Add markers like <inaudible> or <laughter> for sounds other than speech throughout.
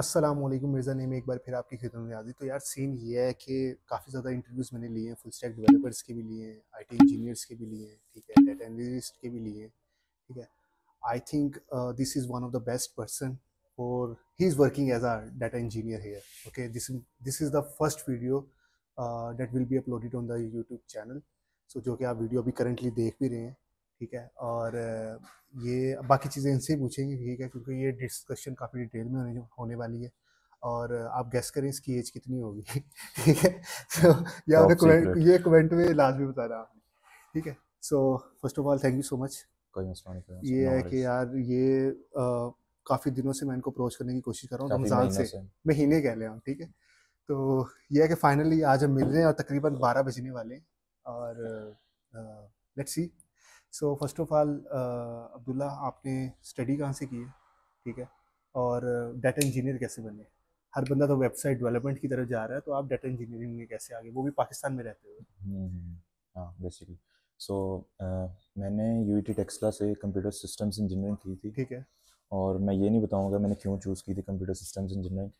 अस्सलाम वालेकुम मिर्ज़ा ने में एक बार फिर आपकी खिदमत में हाज़िर। तो यार सीन ये है कि काफ़ी ज़्यादा इंटरव्यूज़ मैंने लिए हैं फुल स्टैक डेवलपर्स के भी लिए हैं आईटी इंजीनियर्स के भी लिए हैं, ठीक है डेटा एनालिस्ट के भी लिए ठीक है। I think this is one of the best person और he is working as a data engineer here okay this this is the first video that will be uploaded on the YouTube channel so जो कि आप video अभी currently देख भी रहे हैं ठीक है? और ये बाकी चीज़ें इनसे ही पूछेंगे ठीक है? क्योंकि ये डिस्कशन काफ़ी डिटेल में होने होने वाली है। और आप गैस करें इसकी एज कितनी होगी <laughs> ठीक है? तो या उन्हें ये कमेंट में लाजमी बता रहा हूँ ठीक है? So first of all thank you so much कोई मसला नहीं ये है कि यार ये काफ़ी दिनों से मैं इनको अप्रोच करने की कोशिश कर रहा हूँ रमज़ान से। महीने कह लिया हूँ ठीक है? तो ये है कि फाइनली आज हम मिल रहे हैं और तकरीबन बारह बजने वाले हैं। और let's see so first of all Abdullah आपने स्टडी कहाँ से की है? ठीक है? और डाटा इंजीनियर कैसे बने? हर बंदा तो वेबसाइट डेवलपमेंट की तरफ़ जा रहा है तो आप डाटा इंजीनियरिंग में कैसे आगे? वो भी पाकिस्तान में रहते हुए। हम्म, हम्म, हाँ बेसिकली सो मैंने यू टी टेक्सला से कंप्यूटर सिस्टम्स इंजीनियरिंग की थी। ठीक है। और मैं ये नहीं बताऊँगा मैंने क्यों चूज़ की थी कंप्यूटर सिस्टम्स इंजीनियरिंग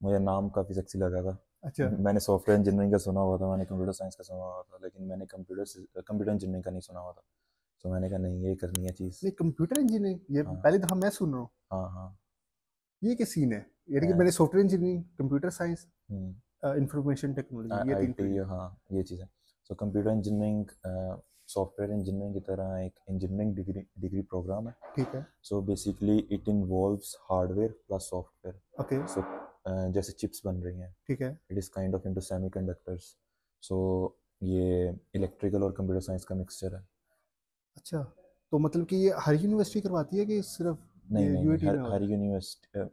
मुझे नाम काफ़ी सेक्सी लगा था। अच्छा। <laughs> मैंने सॉफ्टवेयर इंजीनियरिंग का सुना हुआ था मैंने कंप्यूटर साइंस का सुना हुआ था लेकिन मैंने कंप्यूटर कंप्यूटर इंजीनियरिंग का नहीं सुना हुआ था। तो मैंने कहा नहीं ये करनी है चीज़। नहीं कंप्यूटर इंजीनियरिंग ये हाँ। पहली दफ़ा मैं सुन रहा हूँ। हाँ हाँ। ये क्या सीन है? यानी कि हाँ। मैंने software engineering computer science information technology ये तीन हाँ ये चीज़ है। So computer engineering software engineering की तरह एक इंजीनियरिंग डिग्री डिग्री प्रोग्राम है। ठीक है। So basically it involves hardware plus software okay so जैसे चिप्स बन रही हैं। ठीक है। It is kind of into semiconductors so ये इलेक्ट्रिकल और कंप्यूटर साइंस का मिक्सचर है। अच्छा तो मतलब कि ये हर यूनिवर्सिटी करवाती है कि सिर्फ़ नहीं नहीं, नहीं हर हर यूनिवर्सिटी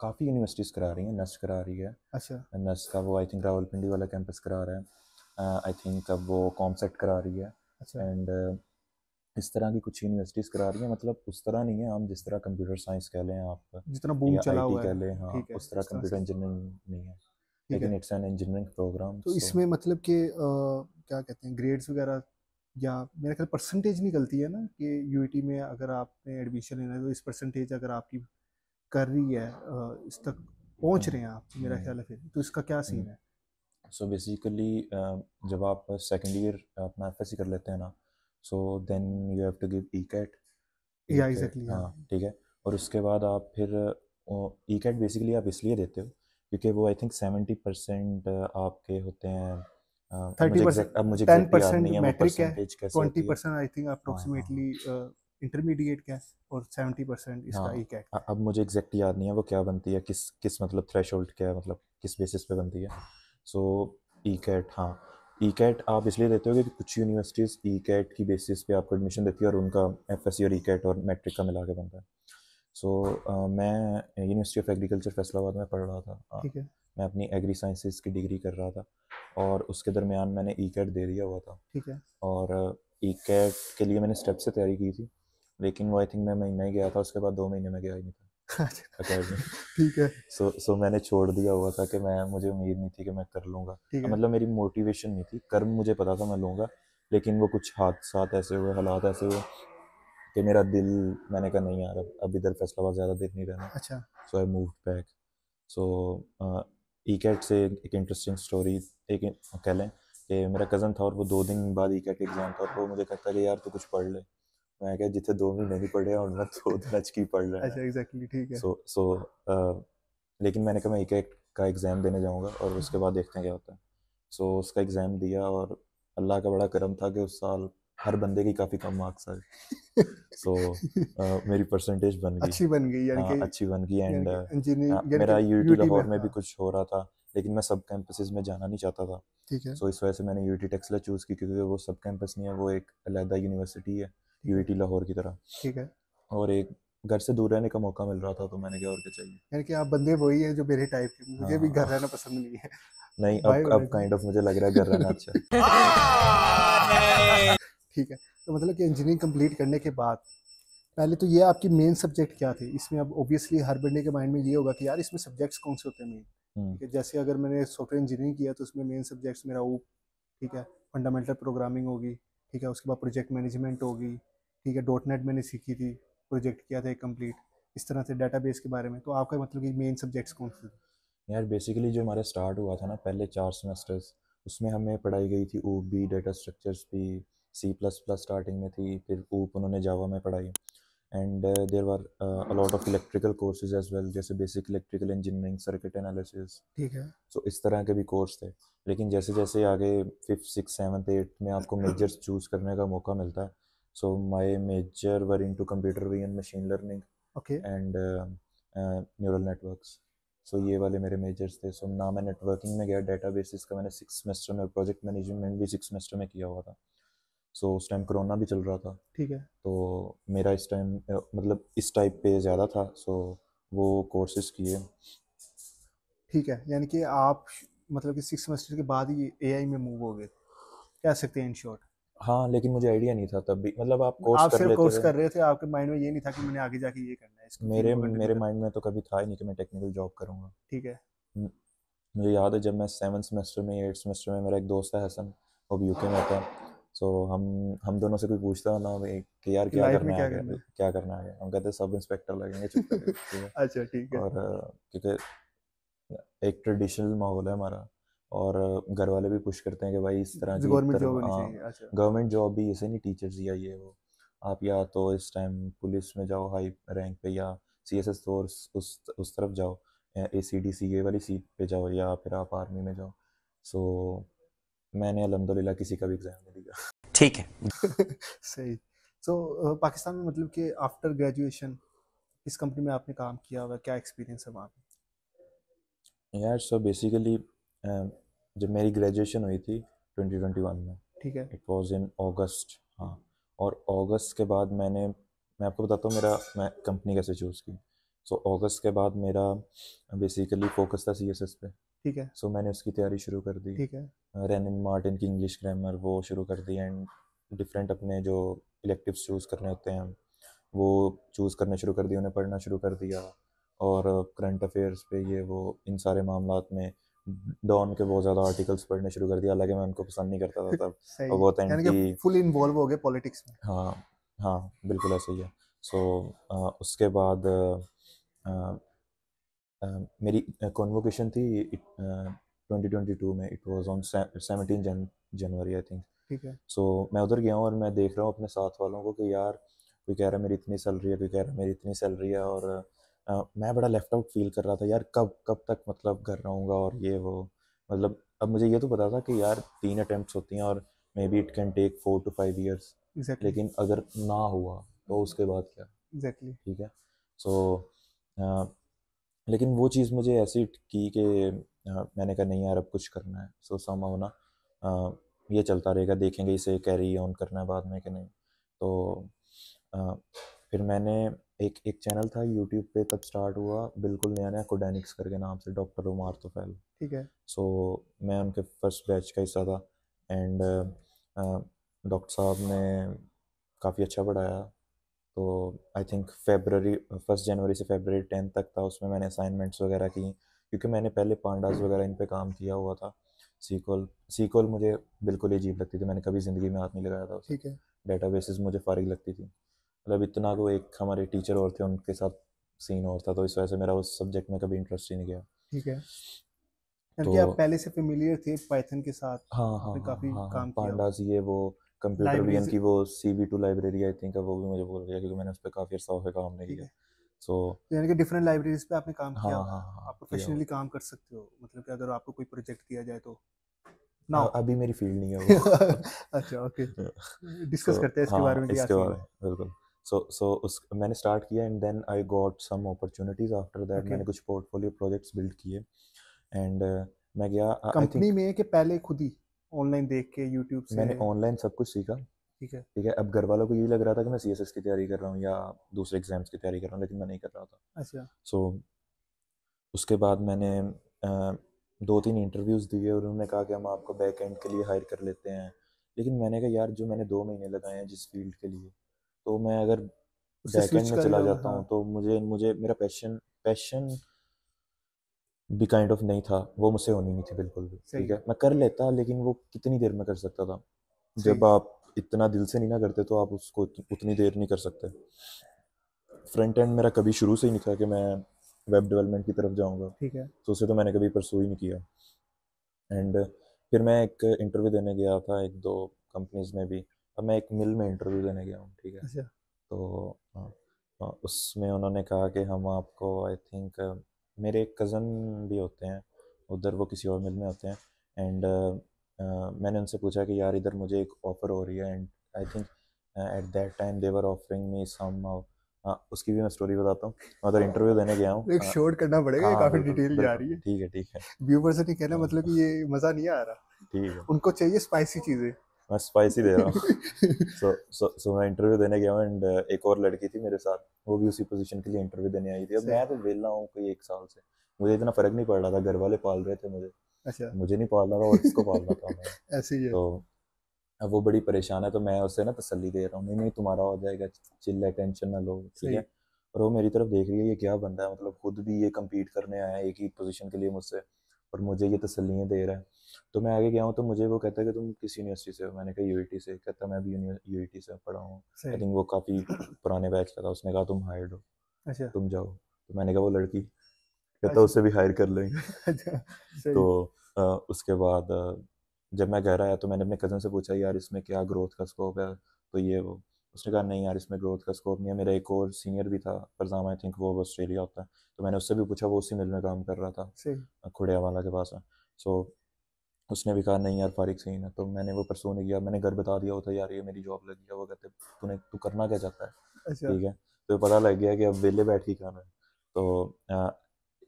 काफ़ी यूनिवर्सिटीज़ करा रही हैं नस्ट करा रही है। अच्छा। नस्ट का वो आई थिंक रावलपिंडी वाला कैंपस करा रहा है। आई थिंक अब वो कॉमसेट करा रही है। अच्छा। एंड इस तरह की कुछ यूनिवर्सिटीज़ करा रही हैं। मतलब उस तरह नहीं है हम जिस तरह कंप्यूटर साइंस कह लें आप जितना बूम चला हुआ कह है लें हाँ है, उस तरह कंप्यूटर इंजीनियरिंग नहीं है। लेकिन इट्स एन इंजीनियरिंग प्रोग्राम तो इसमें मतलब कि क्या कहते हैं ग्रेड्स वगैरह या मेरा ख्याल परसेंटेज निकलती है ना कि यूईटी में अगर आपने एडमिशन लेना है तो इस परसेंटेज अगर आपकी कर रही है इस तक पहुँच रहे हैं आप मेरा हम्म। ख्याल है फिर तो इसका क्या सीन है? सो बेसिकली जब आप सेकेंड ईयर अपना एफ़ कर लेते हैं ना so then you have to give ECAT Yeah, exactly, हाँ ठीक है। और उसके बाद आप फिर ई कैट बेसिकली आप इसलिए देते हो क्योंकि वो आई थिंक सेवेंटी परसेंट आपके होते हैं अ, अब मुझे 30% exact- अब मुझे टेन परसेंट नहीं है मैट्रिक है ट्वेंटी परसेंट आई थिंक हाँ, अप्रोक्सीमेटली इंटरमीडिएट का और सेवेंटी परसेंट इसका हाँ। कैट अब मुझे एग्जैक्ट याद नहीं है वो क्या बनती है किस किस मतलब थ्रेशोल्ड क्या है मतलब किस बेसिस पे बनती है। सो ई कैट हाँ। ई कैट आप इसलिए देते हो कि कुछ यूनिवर्सिटीज़ ई कैट की बेसिस पे आपको एडमिशन देती है और उनका एफ़ एस सी और ई कैट और मैट्रिक का मिला के बनता है। सो मैं यूनिवर्सिटी ऑफ़ एग्रीकल्चर फैसलाबाद में पढ़ रहा था। ठीक है। मैं अपनी एग्री साइंसेज की डिग्री कर रहा था और उसके दरमियान मैंने ई कैट दे दिया हुआ था। ठीक है। और ई कैट के लिए मैंने स्टेप से तैयारी की थी लेकिन वो आई थिंक मैं महीना ही गया था उसके बाद दो महीने में गया ही नहीं था। अकेडमी <laughs> ठीक है। सो so, सो so मैंने छोड़ दिया हुआ था कि मैं मुझे उम्मीद नहीं थी कि मैं कर लूँगा। मतलब मेरी मोटिवेशन नहीं थी कर्म मुझे पता था मैं लूँगा लेकिन वो कुछ हादसा ऐसे हुए हालात ऐसे हुए कि मेरा दिल मैंने कहा नहीं यार अब अब इधर फैसलाबाद ज़्यादा देर नहीं रहना। अच्छा। So I move back so ECAT से एक इंटरेस्टिंग स्टोरी एक कह लें कि मेरा कज़न था और वो दो दिन बाद ई कैट एग्ज़ाम था और वो मुझे कहता कि यार तू कुछ पढ़ ले। मैं क्या जितने दो महीने नहीं पढ़े और मैं दो दिन अच की पढ़ लेना अच्छा एग्जैक्टली ठीक है। सो सो लेकिन मैंने कहा मैं एक एक का एग्ज़ाम देने जाऊँगा और उसके बाद देखते हैं क्या होता है। सो उसका एग्ज़ाम दिया और अल्लाह का बड़ा करम था कि उस साल हर बंदे की काफ़ी कम मार्क्स आए। <laughs> सो मेरी परसेंटेज बन गई। अच्छी बन गई यानी हाँ, कि अच्छी बन गई एंड मेरा यूटी लाहौर में भी हाँ, कुछ हो रहा था लेकिन मैं सब कैंपसेस में जाना नहीं चाहता था। ठीक है। सो इस वजह से मैंने यूटी टेक्सला चूज़ की क्योंकि वो सब कैंपस नहीं है वो एक अलहदा यूनिवर्सिटी है यूटी लाहौर की तरह। ठीक है। और एक घर से दूर रहने का मौका मिल रहा था तो मैंने क्या और क्या चाहिए? यानी कि आप बंदे वही है जो मेरे टाइप के मुझे भी घर हाँ। रहना पसंद नहीं है। नहीं अब अब काइंड ऑफ़ मुझे लग रहा है घर रहना अच्छा है। <laughs> ठीक है? तो मतलब कि इंजीनियरिंग कंप्लीट करने के बाद पहले तो ये आपकी मेन सब्जेक्ट क्या थे? इसमें अब ऑब्वियसली हर बंदे के माइंड में ये होगा कि यार इसमें सब्जेक्ट्स कौन से होते हैं मेन हम्म, ठीक है जैसे अगर मैंने सॉफ्टवेयर इंजीनियरिंग किया तो उसमें मेन सब्जेक्ट्स मेरा ऊप ठीक है फंडामेंटल प्रोग्रामिंग होगी ठीक है उसके बाद प्रोजेक्ट मैनेजमेंट होगी ठीक है डॉट नेट मैंने सीखी थी प्रोजेक्ट किया था कंप्लीट इस तरह से डाटाबेस के बारे में। तो आपका मतलब कि मेन सब्जेक्ट्स कौन से यार बेसिकली जो हमारा स्टार्ट हुआ था ना पहले चार सेमेस्टर्स उसमें हमें पढ़ाई गई थी ऊप भी डेटा स्ट्रक्चर्स भी सी प्लस प्लस स्टार्टिंग में थी फिर ऊप उन्होंने जावा में पढ़ाई। And there were a lot of electrical courses as well जैसे basic electrical engineering circuit analysis ठीक है। सो so, इस तरह के भी कोर्स थे। लेकिन जैसे जैसे आगे फिफ्थ सिक्स सेवन्थ एट्थ में आपको मेजर्स चूज़ करने का मौका मिलता है so my major were into computer V and machine learning okay and neural networks so ये वाले मेरे मेजर्स थे। सो so, ना मैं नेटवर्किंग में गया डाटा बेसिस का मैंने सिक्स सेमेस्टर में प्रोजेक्ट मैनेजमेंट भी सिक्स सेमेस्टर में किया हुआ था। सो so, उस टाइम कोरोना भी चल रहा था। ठीक है। तो मेरा इस टाइम मतलब इस टाइप पे ज़्यादा था। सो वो कोर्सेज किए। ठीक है यानी कि आप मतलब कि सिक्स सेमेस्टर के बाद ही एआई में मूव हो गए। कह सकते हैं इन शॉर्ट हाँ लेकिन मुझे आइडिया नहीं था तब भी। मतलब आप कोर्स आप कर लेते कोर्स कर रहे थे आपके माइंड में ये नहीं था कि मैंने आगे जाके ये करना है मेरे मेरे माइंड में तो कभी था ही नहीं कि मैं टेक्निकल जॉब करूँगा। ठीक है। मुझे याद है जब मैं सेवन सेमेस्टर में एट सेमेस्टर में मेरा एक दोस्त है हसन वो भी यूके में था। सो so, हम हम दोनों से कोई पूछता ना कि यार क्या करना है क्या करना है? क्या करना है हम कहते सब इंस्पेक्टर लगेंगे चुप <laughs> अच्छा ठीक है। और क्योंकि एक ट्रेडिशनल माहौल है हमारा और घर वाले भी पुश करते हैं कि भाई इस तरह की गवर्नमेंट जॉब गवर्नमेंट जॉब भी ऐसे नहीं टीचर्स या ये वो। आप या तो इस टाइम पुलिस में जाओ हाई रैंक पे या सी एस एस फोर्स उस उस तरफ़ जाओ ए सी डी सी ए वाली सीट पे जाओ या फिर आप आर्मी में जाओ। सो मैंने अलहमदिल्ला किसी का भी एग्ज़ाम नहीं दिया। ठीक है। <laughs> सही। सो पाकिस्तान में मतलब कि आफ्टर ग्रेजुएशन किस कंपनी में आपने काम किया होगा क्या एक्सपीरियंस है वहाँ पे? यार सो बेसिकली जब मेरी ग्रेजुएशन हुई थी 2021 में ठीक है। इट वाज इन अगस्त हाँ। और अगस्त के बाद मैंने मैं आपको बताता हूँ मेरा मैं कंपनी कैसे चूज़ की। सो so, अगस्त के बाद मेरा बेसिकली फोकस था सी एस एस पे। ठीक है। सो so, मैंने उसकी तैयारी शुरू कर दी। ठीक है। रेनिन मार्टिन की इंग्लिश ग्रामर वो शुरू कर दी एंड डिफरेंट अपने जो इलेक्टिव्स चूज़ करने होते हैं वो चूज़ करने शुरू कर दिए उन्हें पढ़ना शुरू कर दिया और करंट अफेयर्स पे ये वो इन सारे मामला में डॉन के बहुत ज़्यादा आर्टिकल्स पढ़ने शुरू कर दिया हालाँकि मैं उनको पसंद नहीं करता था तब <laughs> और बहुत एंटी फुल इन्वॉल्व हो गए पॉलिटिक्स में। हाँ हाँ बिल्कुल ऐसे ही है। सो so, उसके बाद अ, अ, मेरी कॉन्वोकेशन थी ट्वेंटी ट्वेंटी टू में it was on seventeen Jan January I think ठीक है। सो so, मैं उधर गया हूँ और मैं देख रहा हूँ अपने साथ वालों को कि यार कोई कह रहा है मेरी इतनी सैलरी है कोई कह रहा है मेरी इतनी सैलरी है और अ, मैं बड़ा लेफ़्ट आउट फील कर रहा था यार कब कब तक मतलब घर रहूँगा और ये वो। मतलब अब मुझे ये तो पता था कि यार तीन अटैम्प्ट्स होती हैं और maybe it can take four to five years लेकिन अगर ना हुआ तो उसके बाद क्या? एग्जैक्टली ठीक है? सो लेकिन वो चीज़ मुझे ऐसी की कि मैंने कहा नहीं यार अब कुछ करना है। सो समहाउ ना अ, ये चलता रहेगा देखेंगे इसे कैरी ऑन करना है बाद में कि नहीं। तो अ, फिर मैंने एक एक चैनल था यूट्यूब पे तब स्टार्ट हुआ बिल्कुल नया नया कोडेनिक्स करके नाम से डॉक्टर उमार तोफैल ठीक है। सो so, मैं उनके फ़र्स्ट बैच का हिस्सा था एंड डॉक्टर साहब ने काफ़ी अच्छा पढ़ाया। तो आई थिंक फेबररी फ़र्स्ट जनवरी से फेबररी टेंथ तक था उसमें मैंने असाइनमेंट्स वगैरह की। क्योंकि मैंने पहले पांडास वगैरह इन पे काम किया हुआ था। सीक्वल सीक्वल मुझे बिल्कुल ही अजीब लगती थी। मैंने कभी ज़िंदगी में हाथ नहीं लगाया था ठीक है। डेटाबेसेस मुझे फारिग लगती थी। मतलब इतना को एक हमारे टीचर और थे उनके साथ सीन और था तो इस वजह से मेरा उस सब्जेक्ट में कभी इंटरेस्ट ही नहीं गया। ठीक है। तो- आप पहले से फेमिलियर थे पाइथन के साथ? हाँ हाँ हाँ काफ़ी हाँ हाँ काम। पांडास ये वो कंप्यूटर वीएन Libraries- की वो C V two library I think वो भी मुझे भूल गया क्योंकि मैंने उस पर काफ़ी अर्सा हो गया काम नहीं किया। सो यानी कि डिफरेंट लाइब्रेरीज पे आपने काम हाँ किया हाँ हाँ आप प्रोफेशनली काम कर सकते हो मतलब कि अगर आपको कोई प्रोजेक्ट दिया जाए तो। हुआ। नाउ अभी मेरी फ़ील्ड नहीं है वो। <laughs> अच्छा ओके डिस्कस <laughs> करते हैं इसके हाँ, बारे में इसके बारे में बिल्कुल। सो सो उस मैंने स्टार्ट किया and then I got some opportunities after that मैंने कुछ पोर्टफोलियो प्रोजेक्ट्स बिल्ड किए। एंड मैं गया कंपनी में कि पहले खुद ही? ऑनलाइन देख के यूट्यूब से। मैंने ऑनलाइन सब कुछ सीखा। ठीक है। ठीक है अब घर वालों को ये लग रहा था कि मैं सीएसएस की तैयारी कर रहा हूँ या दूसरे एग्ज़ाम्स की तैयारी कर रहा हूँ लेकिन मैं नहीं कर रहा था। अच्छा। सो उसके बाद मैंने दो तीन इंटरव्यूज़ दिए और उन्होंने कहा कि हम आपको बैक एंड के लिए हायर कर लेते हैं। लेकिन मैंने कहा यार जो मैंने दो महीने लगाए हैं जिस फ़ील्ड के लिए तो मैं अगर बैक एंड में चला जाता हाँ। हूँ तो मुझे मुझे मेरा पैशन पैशन भी काइंड ऑफ़ नहीं था। वो मुझसे होनी नहीं थी बिल्कुल भी ठीक है? मैं कर लेता लेकिन वो कितनी देर में कर सकता था? जब आप इतना दिल से नहीं ना करते तो आप उसको उतनी देर नहीं कर सकते। फ्रंट एंड मेरा कभी शुरू से ही नहीं था कि मैं वेब डेवलपमेंट की तरफ़ जाऊँगा। ठीक है। तो उसे तो मैंने कभी परसू ही नहीं किया। एंड फिर मैं एक इंटरव्यू देने गया था एक दो कंपनीज़ में भी। अब मैं एक मिल में इंटरव्यू देने गया हूँ ठीक है? अच्छा। तो हाँ, हाँ, उसमें उन्होंने कहा कि हम आपको आई थिंक मेरे एक कज़न भी होते हैं उधर वो किसी और मिल में होते हैं एंड uh, मैंने उनसे पूछा कि यार इधर मुझे एक ऑफ़र हो रही है and I think at that time they were offering me some हाँ उसकी भी मैं स्टोरी बताता हूँ मैं उधर इंटरव्यू देने गया हूँ एक शॉर्ट करना पड़ेगा हाँ, काफ़ी डिटेल जा रही है। ठीक है ठीक है। व्यूवर से नहीं कहना हाँ। मतलब कि ये मज़ा नहीं आ रहा। ठीक है। उनको चाहिए स्पाइसी चीज़ें। मैं स्पाइसी दे रहा हूँ। सो सो सो मैं इंटरव्यू देने गया हूँ एंड एक और लड़की थी मेरे साथ वो भी उसी पोजीशन के लिए इंटरव्यू देने आई थी। अब मैं तो वेला हूँ कोई एक साल से। मुझे इतना फ़र्क नहीं पड़ रहा था घर वाले पाल रहे थे मुझे। अच्छा। मुझे नहीं पालना था और किसको पालना था मैं। <laughs> ऐसे ही तो अब वो बड़ी परेशान है तो मैं उससे ना तसल्ली दे रहा हूँ। नहीं नहीं तुम्हारा हो जाएगा चिल्ला टेंशन ना लो ठीक है? और वो मेरी तरफ़ देख रही है ये क्या बंदा है? मतलब खुद भी ये कम्पीट करने आया है एक ही पोजीशन के लिए मुझसे। और मुझे ये तसलियाँ दे रहा है। तो मैं आगे गया हूँ तो मुझे वो कहता है कि तुम किस यूनिवर्सिटी से हो। मैंने कहा यू से। कहता मैं भी यू से पढ़ा हूँ। आई थिंक वो काफ़ी पुराने बैच का था। उसने कहा तुम हायर्ड हो। अच्छा। तुम जाओ। तो मैंने कहा वो लड़की। कहता अच्छा। उससे भी हायर कर लेंगे। अच्छा तो अ, उसके बाद जब मैं घर आया तो मैंने अपने कज़न से पूछा यार इसमें क्या ग्रोथ का स्कोप है? तो ये वो उसने कहा नहीं यार इसमें ग्रोथ का स्कोप नहीं है। मेरा एक और सीनियर भी था फरजाम आई थिंक वो ऑस्ट्रेलिया होता है। तो मैंने उससे भी पूछा वो उसी मिल में काम कर रहा था खुड़िया वाला के पास। है सो so, उसने भी कहा नहीं यार फारिक सीन है। तो मैंने वो परसों नहीं किया। मैंने घर बता दिया होता यार ये मेरी जॉब लगी है। वो कहते तूने तू करना क्या चाहता है? अच्छा। ठीक है। तो पता लग गया कि अब वेले बैठ के करना है। तो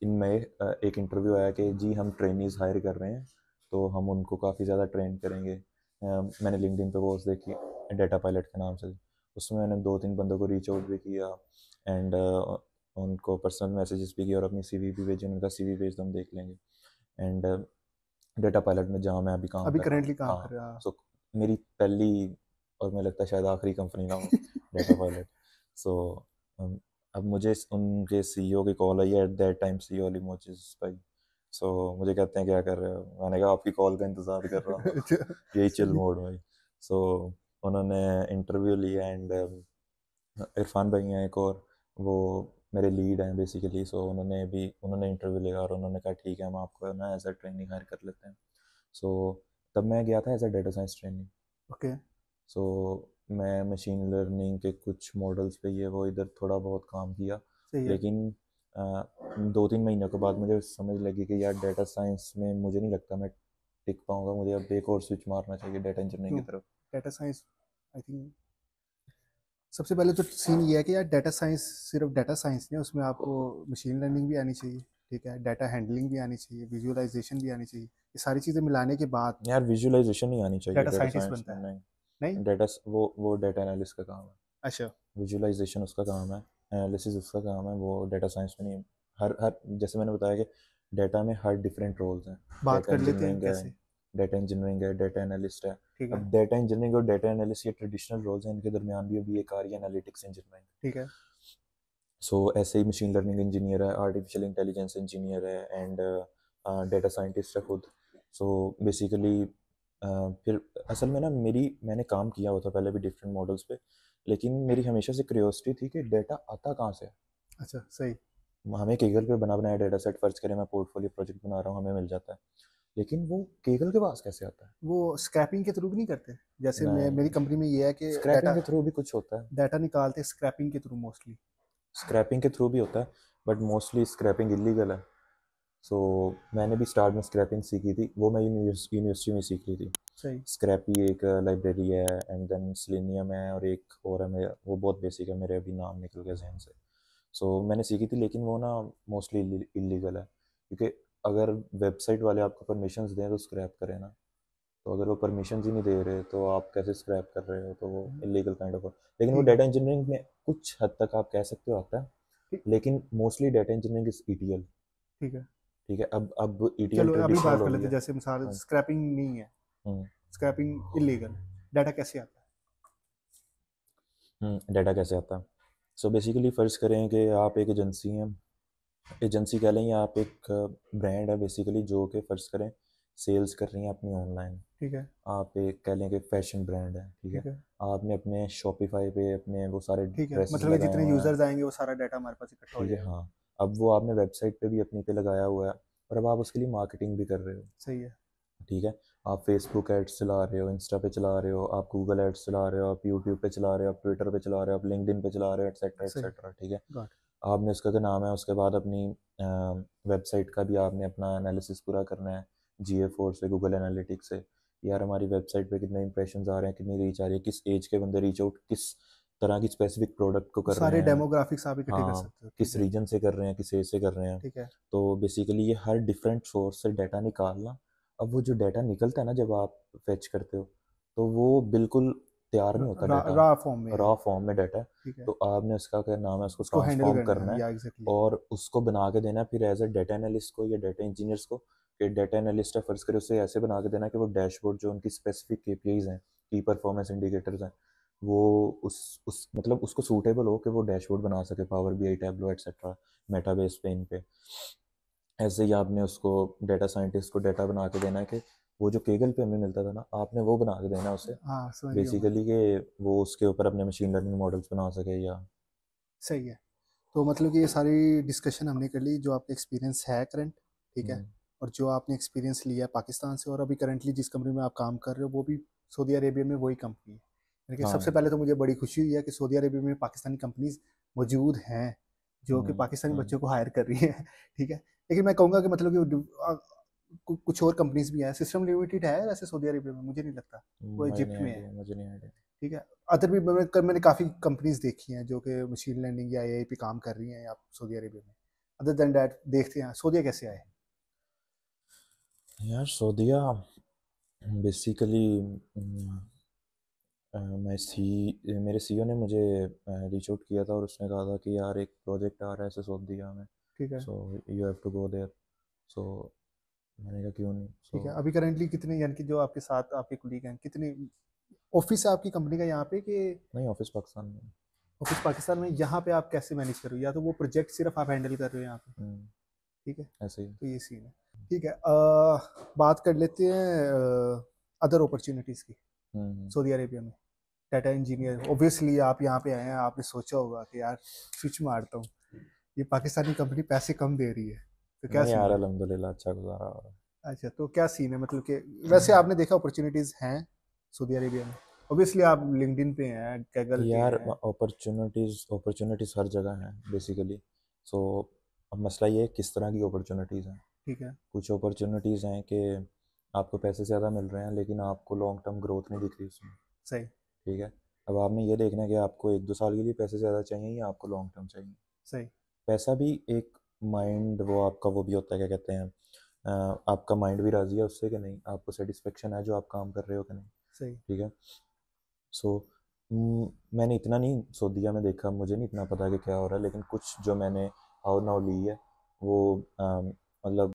इनमें एक इंटरव्यू आया कि जी हम ट्रेनिज हायर कर रहे हैं तो हम उनको काफ़ी ज़्यादा ट्रेन करेंगे। मैंने लिंक्डइन पे पोस्ट देखी डाटा पायलट के नाम से। उसमें मैंने दो तीन बंदों को रीच आउट भी किया एंड uh, उनको पर्सनल मैसेजेस भी किया और अपनी सीवी भी भेजी उनका सीवी भेज दो हम देख लेंगे। एंड डाटा पायलट में जहाँ मैं अभी काम अभी हूँ, करेंटली काम हाँ, कर रहा सो मेरी पहली और मुझे लगता है शायद आखिरी कंपनी ना हो डाटा पायलट सो अब मुझे उनके सीईओ की कॉल आई है एट दैट टाइम अली मोचिस भाई। सो मुझे कहते हैं क्या कर रहे हो? मैंने कहा आपकी कॉल का इंतज़ार कर रहा हूँ। <laughs> यही चिल मोड में सो उन्होंने इंटरव्यू लिया एंड इरफान भाई हैं एक और वो मेरे लीड हैं बेसिकली सो उन्होंने भी उन्होंने इंटरव्यू लिया और उन्होंने कहा ठीक है हम आपको ना एज अ ट्रेनिंग हायर कर लेते हैं। सो so, तब मैं गया था as a data science training okay so मैं मशीन लर्निंग के कुछ मॉडल्स पे ये वो इधर थोड़ा बहुत काम किया। लेकिन अ, दो तीन महीनों के बाद मुझे समझ लगी कि यार डेटा साइंस में मुझे नहीं लगता मैं टिक पाऊँगा मुझे अब एक और स्विच मारना चाहिए डाटा इंजीनियरिंग की? तरफ़। डाटा साइंस आई थिंक सबसे पहले तो सीन ये है कि यार डाटा साइंस सिर्फ़ डाटा साइंस नहीं है उसमें आपको मशीन लर्निंग भी आनी चाहिए ठीक है? डाटा हैंडलिंग भी आनी चाहिए विजुअलाइजेशन भी आनी चाहिए ये सारी चीज़ें मिलाने के बाद यार विजुअलाइजेशन नहीं आनी चाहिए डाटा साइंस बनता है। नहीं। नहीं? डाटा वो वो डाटा एनालिस्ट का काम है। अच्छा। विजुअलाइजेशन उसका काम है एनालिसिस उसका काम है वो डाटा साइंस में नहीं हर हर जैसे मैंने बताया कि डाटा में हर डिफरेंट रोल्स हैं। बात कर लेते हैं कैसे? डाटा इंजीनियरिंग है डाटा एनालिस्ट है। ठीक है। डाटा इंजीनियरिंग और डाटा एनालिस्ट ये ट्रेडिशनल रोल्स हैं इनके दरमियान भी अभी एक आ रही है एनालिटिक्स इंजीनियरिंग ठीक है। सो ऐसे ही मशीन लर्निंग इंजीनियर है आर्टिफिशियल इंटेलिजेंस इंजीनियर है एंड डाटा साइंटिस्ट है खुद। सो बेसिकली फिर असल में ना मेरी मैंने काम किया हुआ था पहले भी डिफरेंट मॉडल्स पे लेकिन मेरी हमेशा से क्यूरियोसिटी थी कि डाटा आता कहाँ से अच्छा सही। हमें केगल पे बना बनाया डाटा सेट फ़र्ज़ करें मैं पोर्टफोलियो प्रोजेक्ट बना रहा हूँ हमें मिल जाता है। लेकिन वो केगल के पास कैसे आता है? वो स्क्रैपिंग के थ्रू भी नहीं करते। जैसे मैं मेरी कंपनी में ये है कि स्क्रैपिंग के थ्रू भी कुछ होता है। डाटा निकालते स्क्रैपिंग के थ्रू मोस्टली स्क्रैपिंग के थ्रू भी होता है बट मोस्टली स्क्रैपिंग इलीगल है। सो so, मैंने भी स्टार्ट में स्क्रैपिंग सीखी थी। वो मैं यूनिवर्सिटी में सीख ली थी। स्क्रैपी एक लाइब्रेरी है एंड देन सिलेनियम है और एक और है मेरा वो बहुत बेसिक है मेरे अभी नाम निकल गया जहन से। सो so, मैंने सीखी थी लेकिन वो ना मोस्टली इलीगल है। क्योंकि अगर वेबसाइट वाले आपको परमिशन दें तो स्क्रैप करें ना। तो अगर वो परमिशन ही नहीं दे रहे तो आप कैसे स्क्रैप कर रहे हो? तो वो इलीगल काइंड ऑफ़ लेकिन वो है। डाटा इंजीनियरिंग में कुछ हद तक आप कह सकते हो आता है। लेकिन mostly data engineering is ETL ठीक है। ठीक है अब अब ईटीएल चलो अभी बात कर लेते हैं जैसे मिसाल हाँ। स्क्रैपिंग नहीं है। हम्म। स्क्रैपिंग इलीगल डाटा कैसे आता है? डाटा कैसे आता है? सो बेसिकली फ़र्ज़ करें कि आप एक एजेंसी हैं। एजेंसी कह लें या आप एक ब्रांड है बेसिकली जो कि फ़र्ज़ करें सेल्स कर रही हैं अपनी ऑनलाइन ठीक है। आप एक कह लें कि फ़ैशन ब्रांड है ठीक है? है। आपने अपने शॉपिफाई पे अपने वो सारे ठीक है मतलब जितने यूज़र्स आएँगे वो सारा डाटा हमारे पास इकट्ठा हो जाएगा। हाँ। अब वो आपने वेबसाइट पे भी अपनी पे लगाया हुआ है और अब आप उसके लिए मार्केटिंग भी कर रहे हो। सही है। ठीक है? आप फेसबुक एड्स चला रहे हो इंस्टा पे चला रहे हो आप गूगल एड्स चला रहे हो आप यूट्यूब पे चला रहे हो आप ट्विटर पे चला रहे हो आप लिंक्डइन पे चला रहे हो एक्सेट्रा सही। एक्सेट्रा ठीक है? आपने उसका क्या नाम है उसके बाद अपनी वेबसाइट का भी आपने अपना एनालिसिस पूरा करना है जी ए फोर से गूगल एनालिटिक्स से यार हमारी वेबसाइट पे कितने इंप्रेशन आ रहे हैं कितनी रीच आ रही है किस एज के बंदे रीच आउट किस तरह की स्पेसिफिक प्रोडक्ट को कर सारे रहे हैं। डेमोग्राफिक्स आप इकट्ठे कर सकते हो किस रीजन से कर रहे हैं किस एज से कर रहे हैं। ठीक है। तो बेसिकली ये हर डिफरेंट सोर्स से डाटा निकालना अब वो जो डाटा निकलता है ना जब आप फेच करते हो तो वो बिल्कुल तैयार नहीं होता डाटा रा फॉर्म में। रॉ फॉर्म में डाटा है। तो आपने उसका क्या नाम है उसको ट्रांसफॉर्म करना है। और उसको बना के देना है फिर एज अ डाटा एनालिस्ट को या डाटा इंजीनियर्स को कि डाटा एनालिस्ट है फ़र्ज़ करे उससे ऐसे बना के देना कि वो डैशबोर्ड जो उनकी स्पेसिफिक के हैं की परफॉर्मेंस इंडिकेटर्स हैं वो उस उस मतलब उसको सूटेबल हो कि वो डैशबोर्ड बना सके power B I Tableau etcetera Metabase पे इन पे। ऐसे ही आपने उसको डाटा साइंटिस्ट को डेटा बना के देना है कि वो जो केगल पे हमें मिलता था ना आपने वो बना के देना उसे हाँ। बेसिकली कि वो उसके ऊपर अपने मशीन लर्निंग मॉडल्स बना सके या सही है तो मतलब कि ये सारी डिस्कशन हमने कर ली जो आपका एक्सपीरियंस है करंट ठीक है हम्म, और जो आपने एक्सपीरियंस लिया है पाकिस्तान से और अभी करंटली जिस कंपनी में आप काम कर रहे हो वो भी सऊदी अरेबिया में वही कंपनी है यानी कि हाँ। सबसे पहले तो मुझे बड़ी खुशी हुई है कि सऊदी अरेबिया में पाकिस्तानी कंपनीज़ मौजूद हैं जो कि हम्म, पाकिस्तानी हम्म। बच्चों को हायर कर रही है <laughs> ठीक है लेकिन मैं कहूँगा कि मतलब कु- कुछ और कंपनीज़ भी हैं। सिस्टम लिमिटेड है वैसे सऊदी अरेबिया में मुझे नहीं लगता। वो इजिप्ट में है। मुझे नहीं आइडिया ठीक है? अदर भी मैंने मैंने काफ़ी कंपनीज़ देखी हैं जो कि मशीन लर्निंग या एआई पे काम कर रही हैं आप सऊदी अरेबिया में। अदर देन डैट देखते हैं। सऊदिया कैसे आए? यार सऊदिया बेसिकली मैं सी मेरे सीईओ ने मुझे रीच आउट किया था और उसने कहा था कि यार एक प्रोजेक्ट आ रहा है सऊदिया में। ठीक है। So you have to go there so मैंने कहा क्यों नहीं? ठीक है अभी करेंटली कितने यानी कि जो आपके साथ आपके कुलीग हैं कितने ऑफ़िस है आपकी कंपनी का यहाँ पे कि नहीं ऑफ़िस पाकिस्तान में। ऑफ़िस पाकिस्तान में यहाँ पे आप कैसे मैनेज कर रहे हो? या तो वो प्रोजेक्ट सिर्फ़ आप हैंडल कर रहे हो यहाँ पे? हम्म, ठीक है? ऐसे ही। तो ये सीन है। ठीक है बात कर लेते हैं अदर अपॉर्चुनिटीज़ की। हम्म, सऊदी अरेबिया में। डाटा इंजीनियर ऑब्वियसली आप यहाँ पे आए हैं आपने सोचा होगा कि यार स्विच मारता हूँ। ये पाकिस्तानी कंपनी पैसे कम दे रही है। तो क्या नहीं सीन यार है? अल्हम्दुलिल्लाह अच्छा गुजारा हो रहा है। अच्छा तो क्या सीन है? मतलब कि वैसे आपने देखा अपॉर्चुनिटीज़ हैं सऊदी अरेबिया में? ऑब्वियसली आप लिंक्डइन पे हैं कैगल यार अपॉर्चुनिटीज़ अपॉर्चुनिटीज़ हर जगह हैं बेसिकली सो अब मसला ये है किस तरह की अपॉर्चुनिटीज़ हैं। ठीक है। कुछ अपॉर्चुनिटीज़ हैं कि आपको पैसे ज़्यादा मिल रहे हैं लेकिन आपको लॉन्ग टर्म ग्रोथ नहीं दिख रही उसमें। सही। ठीक है? अब आपने ये देखना है कि आपको एक दो साल के लिए पैसे ज़्यादा चाहिए या आपको लॉन्ग टर्म चाहिए। सही। पैसा भी एक माइंड वो आपका वो भी होता है क्या कहते हैं आपका माइंड भी राज़ी है उससे कि नहीं? आपको सेटिस्फेक्शन है जो आप काम कर रहे हो कि नहीं? सही। ठीक है? सो so, मैंने इतना नहीं सो दिया मैं देखा मुझे नहीं इतना पता कि क्या हो रहा है लेकिन कुछ जो मैंने हाउ नाउ ली है वो मतलब